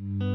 Mm.